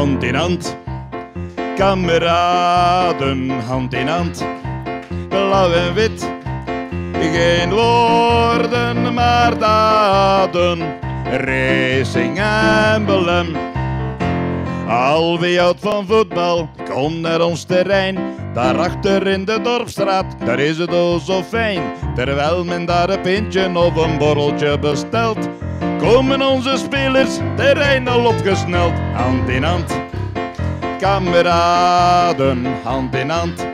hand in hand. Kameraden, hand in hand. Blauw en wit, geen woorden maar daden. Racing emblem. Al wie houdt van voetbal, kom naar ons terrein. Daarachter in de dorpstraat, daar is het o zo fijn. Terwijl men daar een pintje of een borreltje bestelt, komen onze spelers terrein al opgesneld. Hand in hand, kameraden, hand in hand.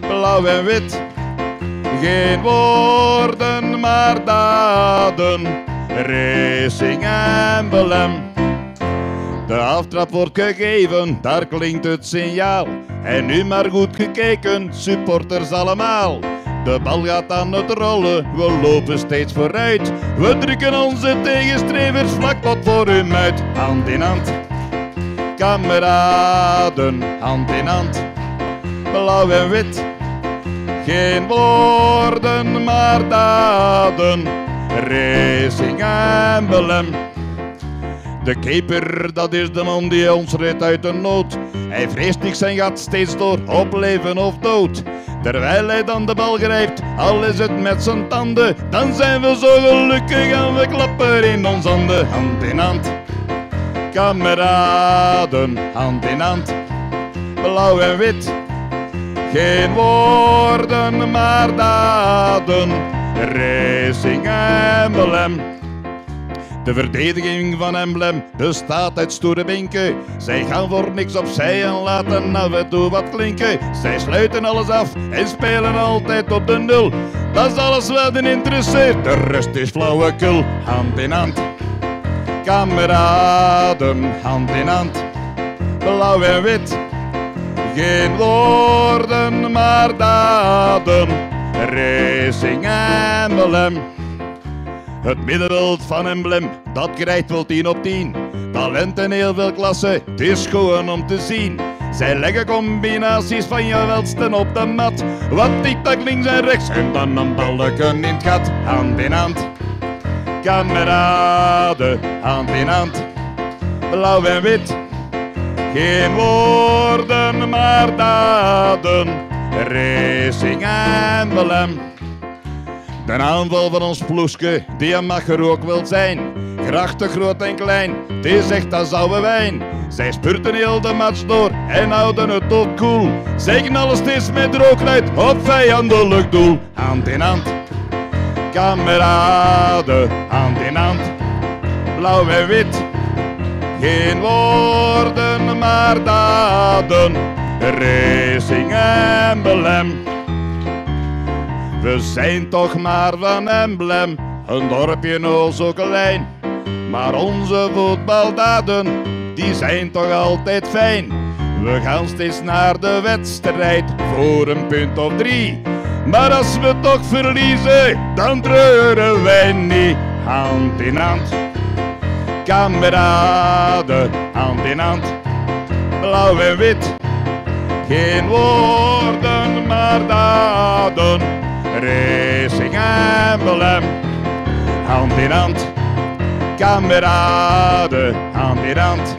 Blauw en wit, geen woorden maar daden. Racing emblem. De aftrap wordt gegeven, daar klinkt het signaal. En nu maar goed gekeken, supporters allemaal. De bal gaat aan het rollen, we lopen steeds vooruit. We drukken onze tegenstrevers vlak wat voor hun uit. Hand in hand, kameraden, hand in hand. Blauw en wit, geen woorden maar daden. Racing emblem. De keeper, dat is de man die ons redt uit de nood. Hij vreest niks en gaat steeds door, op leven of dood. Terwijl hij dan de bal grijpt, al is het met zijn tanden, dan zijn we zo gelukkig en we klappen in ons handen. Hand in hand, kameraden, hand in hand, blauw en wit. Geen woorden, maar daden, racing emblem. De verdediging van Emblem bestaat uit stoere binken. Zij gaan voor niks opzij en laten af en toe wat klinken. Zij sluiten alles af en spelen altijd op de nul. Dat is alles wat hen interesseert, de rest is flauwekul. Hand in hand, kameraden, hand in hand. Blauw en wit, geen woorden maar daden. Racing Emblem. Het middenveld van Emblem, dat krijgt wel 10 op 10. Talent en heel veel klasse, het is gewoon om te zien. Zij leggen combinaties van je welsten op de mat. Wat tik-tak links en rechts en dan een balken in het gat. Hand in hand, kameraden, hand in hand. Blauw en wit, geen woorden maar daden. Racing Emblem. De aanval van ons ploeske, die mag er ook wel zijn. Krachtig, groot en klein, is echt als oude wijn. Zij spurten heel de match door en houden het op koel. Zij knallen steeds met droogluid op vijandelijk doel. Hand in hand, kameraden, hand in hand. Blauw en wit, geen woorden maar daden. Racing emblem. We zijn toch maar van Emblem, een dorpje nou zo klein. Maar onze voetbaldaden, die zijn toch altijd fijn. We gaan steeds naar de wedstrijd voor een punt of drie. Maar als we toch verliezen, dan treuren wij niet. Hand in hand, kameraden, hand in hand. Blauw en wit, geen woorden maar daden. Racing Emblem, hand in hand. Kameraden, hand in hand.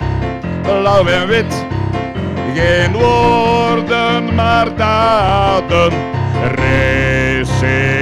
Blauw en wit, geen woorden maar daden. Racing